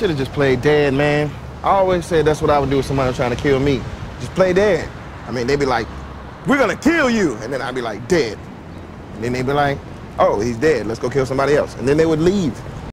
should have just played dead, man. I always said that's what I would do if somebody was trying to kill me. Just play dead. I mean, they'd be like, we're gonna kill you. And then I'd be like, dead. And then they'd be like, oh, he's dead. Let's go kill somebody else. And then they would leave.